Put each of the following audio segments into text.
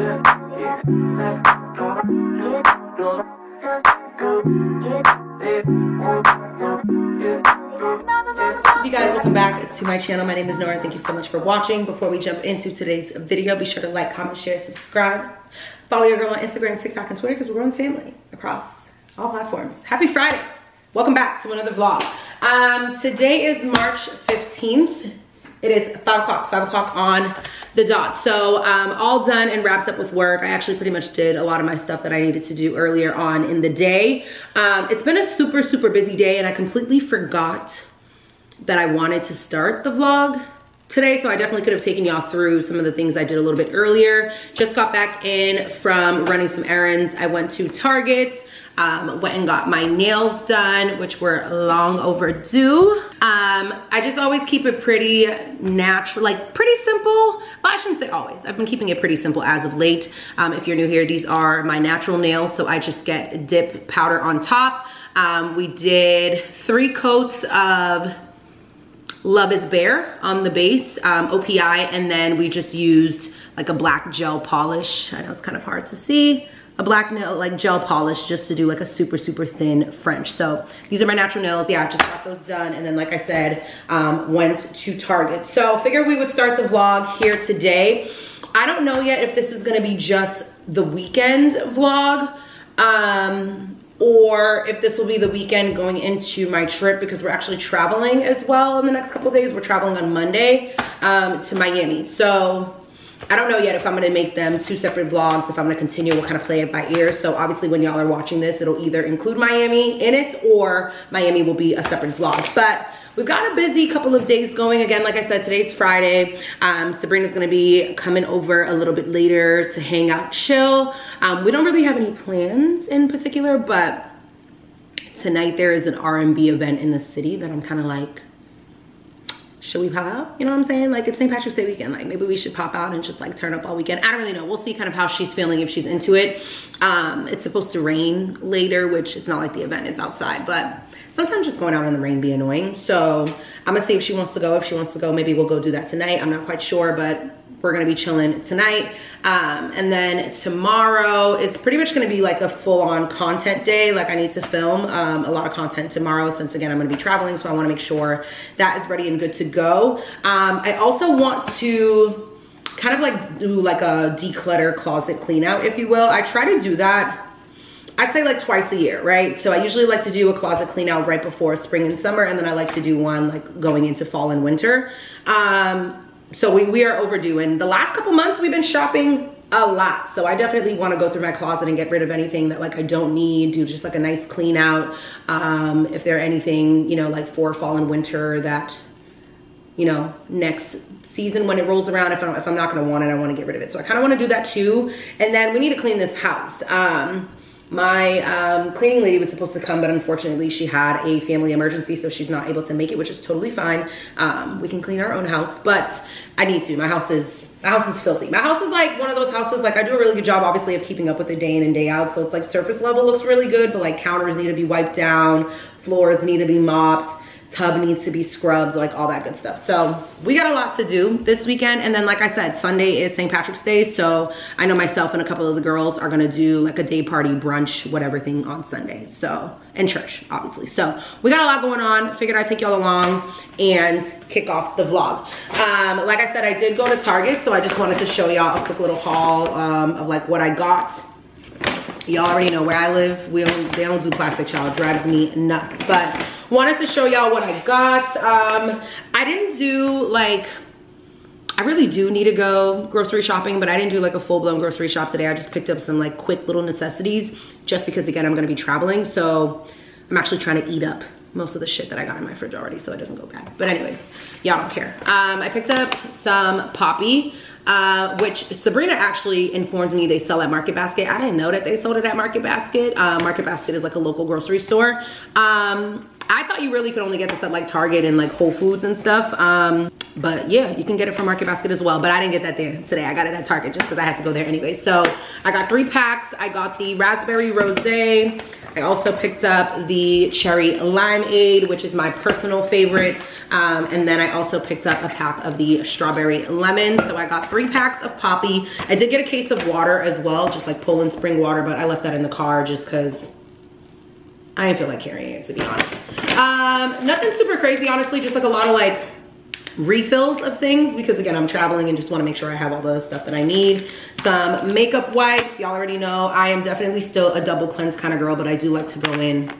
you guys welcome back to my channel my name is Norah. Thank you so much for watching. Before we jump into today's video be sure to like comment share subscribe. Follow your girl on Instagram TikTok and Twitter because we're growing family across all platforms. Happy Friday. Welcome back to another vlog. Um today is March 15th it is five o'clock, five o'clock on the dot. So um, all done and wrapped up with work. I actually pretty much did a lot of my stuff that I needed to do earlier on in the day. Um, it's been a super, super busy day and I completely forgot that I wanted to start the vlog today. So I definitely could have taken y'all through some of the things I did a little bit earlier. Just got back in from running some errands. I went to Target um, went and got my nails done, which were long overdue. Um, I just always keep it pretty natural, like pretty simple. Well, I shouldn't say always. I've been keeping it pretty simple as of late. Um, if you're new here, these are my natural nails. So I just get dip powder on top. Um, we did three coats of Love is Bare on the base, um, OPI, and then we just used like a black gel polish. I know it's kind of hard to see a black nail like gel polish just to do like a super super thin French. So these are my natural nails. Yeah I just got those done. And then like I said um, went to Target. So figured we would start the vlog here today. I don't know yet if this is gonna be just the weekend vlog um, or if this will be the weekend going into my trip because we're actually traveling as well in the next couple days. We're traveling on Monday um, to Miami. So I don't know yet if I'm gonna make them two separate vlogs, if I'm gonna continue, we'll kind of play it by ear. So obviously when y'all are watching this, it'll either include Miami in it or Miami will be a separate vlog. But we've got a busy couple of days going. Again, like I said, today's Friday. Um, Sabrina's gonna be coming over a little bit later to hang out, chill. Um, we don't really have any plans in particular, but tonight there is an R&B event in the city that I'm kind of like, should we pop out? You know what I'm saying? Like it's St. Patrick's Day weekend. Like maybe we should pop out and just like turn up all weekend. I don't really know. We'll see kind of how she's feeling if she's into it. Um, it's supposed to rain later, which it's not like the event is outside, but sometimes just going out in the rain be annoying. So I'm gonna see if she wants to go. If she wants to go, maybe we'll go do that tonight. I'm not quite sure, but we're gonna be chilling tonight. Um, and then tomorrow is pretty much gonna be like a full on content day. Like I need to film um, a lot of content tomorrow since again, I'm gonna be traveling. So I wanna make sure that is ready and good to go. Um, I also want to kind of like do like a declutter closet clean out, if you will. I try to do that I'd say like twice a year, right? So I usually like to do a closet clean out right before spring and summer, and then I like to do one like going into fall and winter. Um, so we, we are overdue. And the last couple months we've been shopping a lot. So I definitely want to go through my closet and get rid of anything that like I don't need, do just like a nice clean out. Um, if there anything, you know, like for fall and winter that, you know, next season when it rolls around, if, I if I'm not going to want it, I want to get rid of it. So I kind of want to do that too. And then we need to clean this house. Um, my um, cleaning lady was supposed to come, but unfortunately she had a family emergency, so she's not able to make it, which is totally fine. Um, we can clean our own house, but I need to. My house is my house is filthy. My house is like one of those houses, like I do a really good job, obviously, of keeping up with it day in and day out. So it's like surface level looks really good, but like counters need to be wiped down, floors need to be mopped tub needs to be scrubbed, like all that good stuff. So we got a lot to do this weekend. And then like I said, Sunday is St. Patrick's Day. So I know myself and a couple of the girls are gonna do like a day party, brunch, whatever thing on Sunday. So, and church, obviously. So we got a lot going on. Figured I'd take y'all along and kick off the vlog. Um, like I said, I did go to Target. So I just wanted to show y'all a quick little haul um, of like what I got y'all already know where I live. We don't, they don't do plastic, child. Drives me nuts. But wanted to show y'all what I got. Um, I didn't do like, I really do need to go grocery shopping, but I didn't do like a full blown grocery shop today. I just picked up some like quick little necessities just because again, I'm gonna be traveling. So I'm actually trying to eat up most of the shit that I got in my fridge already so it doesn't go bad. But anyways, y'all don't care. Um, I picked up some Poppi uh, which Sabrina actually informed me they sell at Market Basket. I didn't know that they sold it at Market Basket. Uh, Market Basket is like a local grocery store. Um, I thought you really could only get this at like Target and like Whole Foods and stuff. Um, but yeah, you can get it from Market Basket as well. But I didn't get that there today. I got it at Target just because I had to go there anyway. So I got three packs. I got the Raspberry Rosé. I also picked up the Cherry Limeade, which is my personal favorite. Um, and then I also picked up a pack of the strawberry lemon. So I got three packs of Poppi. I did get a case of water as well, just like Poland spring water, but I left that in the car just cause I didn't feel like carrying it to be honest. Um, nothing super crazy, honestly, just like a lot of like refills of things because again, I'm traveling and just wanna make sure I have all the stuff that I need. Some makeup wipes, y'all already know I am definitely still a double cleanse kind of girl, but I do like to go in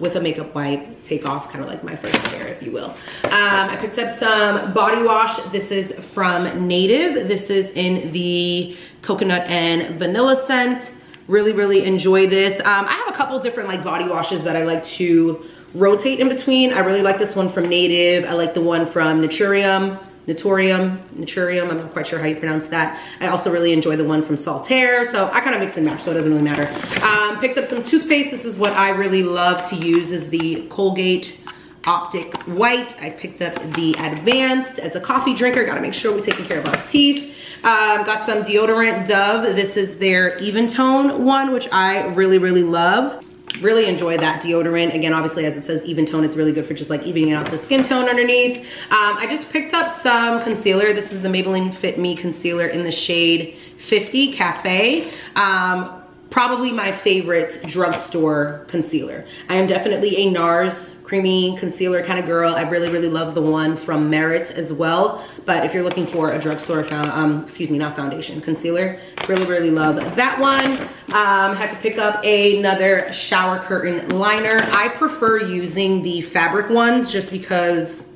with a makeup wipe, take off kind of like my first layer, if you will. Um, I picked up some body wash. This is from Native. This is in the coconut and vanilla scent. Really, really enjoy this. Um, I have a couple different like body washes that I like to rotate in between. I really like this one from Native. I like the one from Naturium. Naturium, Naturium, I'm not quite sure how you pronounce that. I also really enjoy the one from Saltair, so I kind of mix and match, so it doesn't really matter. Um, picked up some toothpaste. This is what I really love to use is the Colgate Optic White. I picked up the Advanced as a coffee drinker. Gotta make sure we're taking care of our teeth. Um, got some deodorant Dove. This is their Even Tone one, which I really, really love really enjoy that deodorant. Again, obviously, as it says even tone, it's really good for just like evening out the skin tone underneath. Um, I just picked up some concealer. This is the Maybelline Fit Me concealer in the shade 50 Cafe. Um, probably my favorite drugstore concealer. I am definitely a NARS creamy concealer kind of girl. I really, really love the one from Merit as well. But if you're looking for a drugstore, um, excuse me, not foundation, concealer, really, really love that one. Um, had to pick up another shower curtain liner. I prefer using the fabric ones just because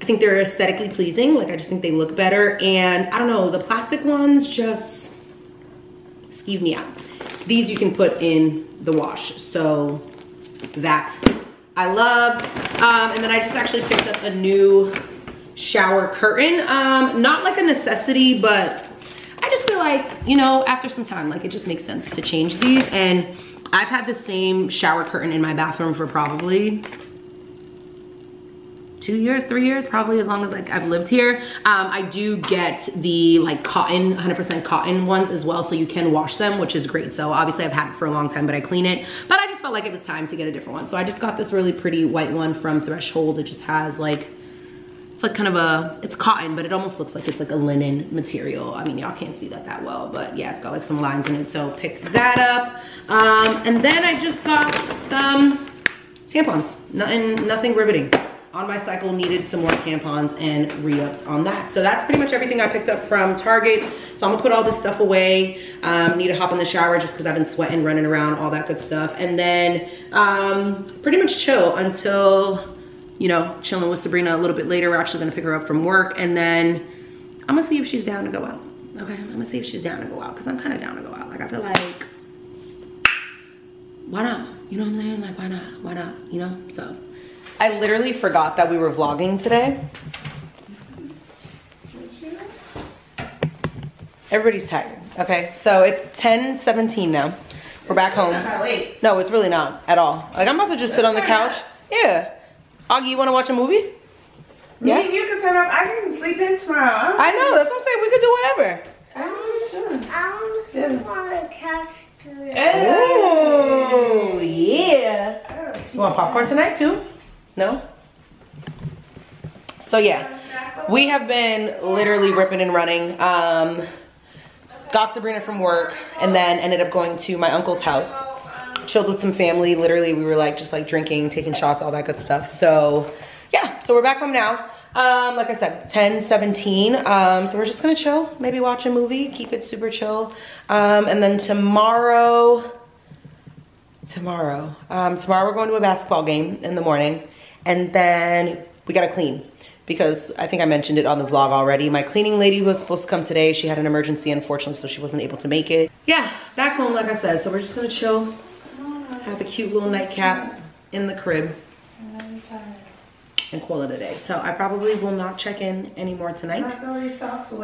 I think they're aesthetically pleasing. Like I just think they look better. And I don't know, the plastic ones just skeeve me out. These you can put in the wash. So that I loved. Um, and then I just actually picked up a new shower curtain. Um, not like a necessity, but I just feel like, you know, after some time, like it just makes sense to change these. And I've had the same shower curtain in my bathroom for probably two years, three years, probably as long as like I've lived here. Um, I do get the like cotton, 100% cotton ones as well, so you can wash them, which is great. So obviously I've had it for a long time, but I clean it. But I just felt like it was time to get a different one. So I just got this really pretty white one from Threshold. It just has like, it's like kind of a, it's cotton, but it almost looks like it's like a linen material. I mean, y'all can't see that that well, but yeah, it's got like some lines in it. So pick that up. Um, and then I just got some tampons, nothing, nothing riveting on my cycle needed some more tampons and re-upped on that. So that's pretty much everything I picked up from Target. So I'm gonna put all this stuff away. Um, need to hop in the shower just cause I've been sweating, running around, all that good stuff. And then um, pretty much chill until, you know, chilling with Sabrina a little bit later. We're actually gonna pick her up from work and then I'm gonna see if she's down to go out. Okay, I'm gonna see if she's down to go out cause I'm kind of down to go out. Like I feel like, why not? You know what I'm saying? Like why not? Why not? You know, so. I literally forgot that we were vlogging today. Everybody's tired, okay? So it's 10, 17 now. We're back home. No, it's really not at all. Like I'm about to just sit on the couch. Yeah. Augie, you wanna watch a movie? Yeah. you can turn up. I can sleep in tomorrow. I know, that's what I'm saying. We could do whatever. I'm just yeah. on the couch Oh, yeah. You want popcorn tonight too? No? So yeah, we have been literally ripping and running. Um, got Sabrina from work and then ended up going to my uncle's house. Chilled with some family. Literally, we were like just like drinking, taking shots, all that good stuff. So yeah, so we're back home now. Um, like I said, 10, 17. Um, so we're just gonna chill, maybe watch a movie, keep it super chill. Um, and then tomorrow, tomorrow, um, tomorrow we're going to a basketball game in the morning. And then we gotta clean because I think I mentioned it on the vlog already. My cleaning lady was supposed to come today. She had an emergency, unfortunately, so she wasn't able to make it. Yeah, back home, like I said. So we're just gonna chill, have a cute little nightcap in the crib and call it a day. So I probably will not check in anymore tonight. so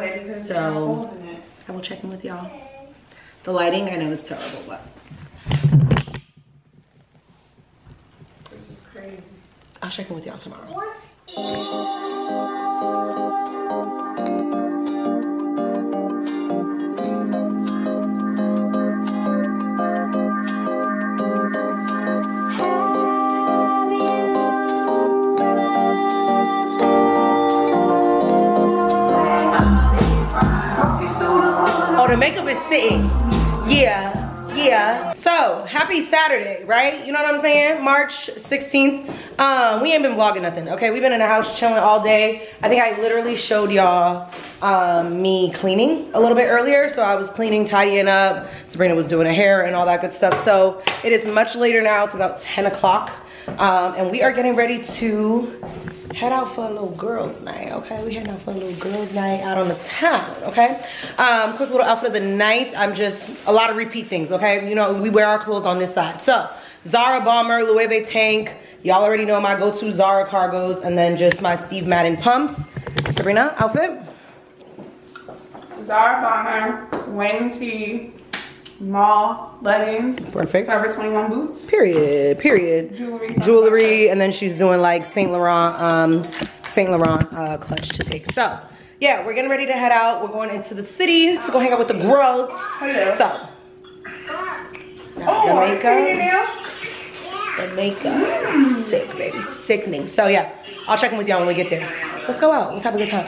I will check in with y'all. The lighting I know is terrible, but this is crazy. I'll check in with y'all tomorrow. Oh, the makeup is sitting. Yeah. So, happy Saturday, right? You know what I'm saying? March 16th. Um, we ain't been vlogging nothing, okay? We've been in the house chilling all day. I think I literally showed y'all um, me cleaning a little bit earlier. So I was cleaning, tidying up. Sabrina was doing her hair and all that good stuff. So it is much later now. It's about 10 o'clock. Um, and we are getting ready to head out for a little girls night okay? We heading out for a little girls night out on the town okay? Um quick little outfit of the night. I'm just a lot of repeat things okay? You know we wear our clothes on this side. So zara bomber louis tank. Y'all already know my go-to zara cargos and then just my steve madden pumps. Sabrina outfit? Zara bomber wayne t mall leggings perfect. Forever 21 boots. Period period. Jewelry. jewelry and then she's doing like saint laurent um saint laurent uh clutch to take. So yeah we're getting ready to head out. We're going into the city to go hang out with the girls. Hello. so oh the are you painting your makeup the makeup sick baby. Sickening. So yeah i'll check in with y'all when we get there. Let's go out. Let's have a good time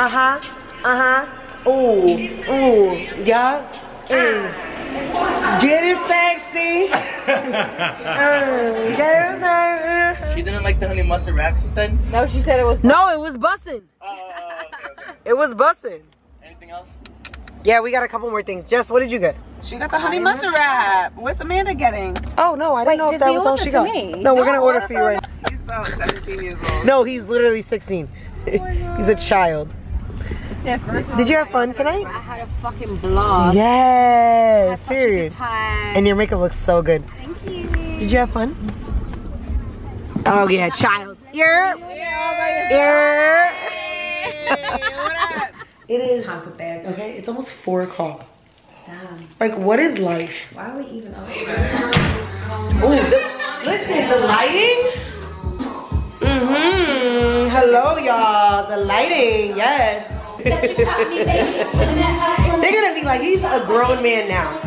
Uh-huh. Uh-huh. Ooh. Ooh. Yeah. Mm. Get it sexy. Mm, Get it sexy. She didn't like the honey mustard wrap, she said? No, she said it was. No, it was bussin'. Oh, okay, okay. It was bussin'. Anything else? Yeah, we got a couple more things. Jess, what did you get? She got the honey mustard wrap what's amanda getting Oh no, I didn't Wait, know if did that was all she got. me? No, we're gonna order order for you right now. he's about 17 years old No, he's literally 16. he's a child. Did you have fun tonight? I had a fucking blast. Yes, Such a good serious. time. And your makeup looks so good. Thank you. Did you have fun? Oh yeah, child. Yeah. Yeah. It is Time for bed. okay. It's almost four o'clock. Damn. Like, what is life? Why are we even up? Ooh, the, listen, the lighting. Mm-hmm. Hello, y'all. The lighting, yes. They're gonna be like, he's a grown man now.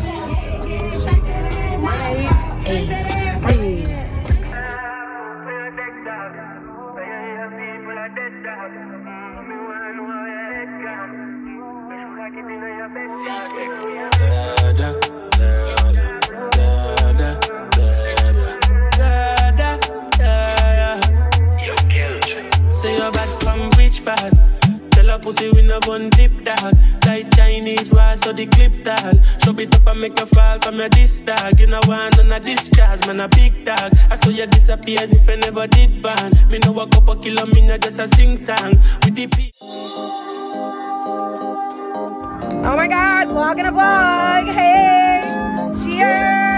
The clip tag. Show it up and make you fall from your disc tag. You know one on a discharge, man a big dog. I saw you disappear as if I never did ban. Me know a couple kilo, me not just a sing song. With the beat. Oh my God, vlogging a vlog. Hey, cheers.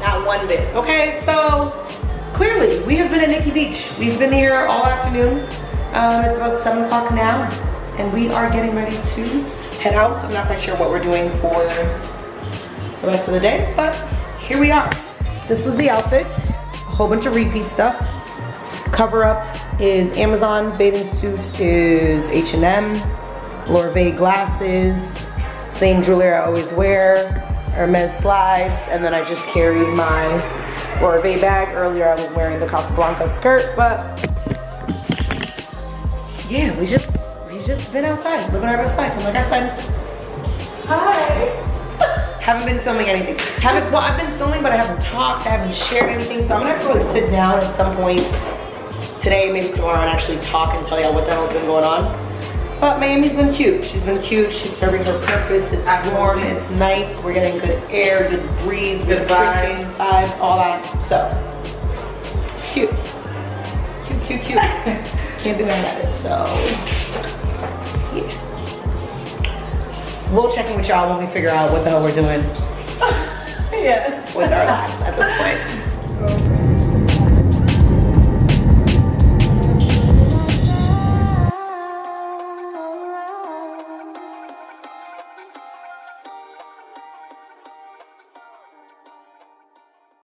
Not one bit. Okay, so clearly we have been at Nikki Beach. We've been here all afternoon. Um, it's about seven o'clock now, and we are getting ready to head out. I'm not quite sure what we're doing for the rest of the day, but here we are. This was the outfit. A whole bunch of repeat stuff. Cover up is Amazon. Bathing suit is H&M. Loewe glasses, same jewelry I always wear, Hermes slides, and then I just carried my Loewe bag. Earlier I was wearing the Casablanca skirt, but yeah, we just we just been outside, living our best life. And like I said, hi. haven't been filming anything. Haven't well, I've been filming, but I haven't talked. I haven't shared anything. So I'm gonna have to really sit down at some point today, maybe tomorrow, and actually talk and tell y'all what the hell's been going on. But Miami's been cute. She's been cute. She's serving her purpose. It's warm. It's nice. We're getting good air, good breeze, good, Good vibes. vibes, all that. So cute, cute, cute, cute. Can't be mad at it. So yeah, we'll check in with y'all when we figure out what the hell we're doing Yes. with our lives at this point.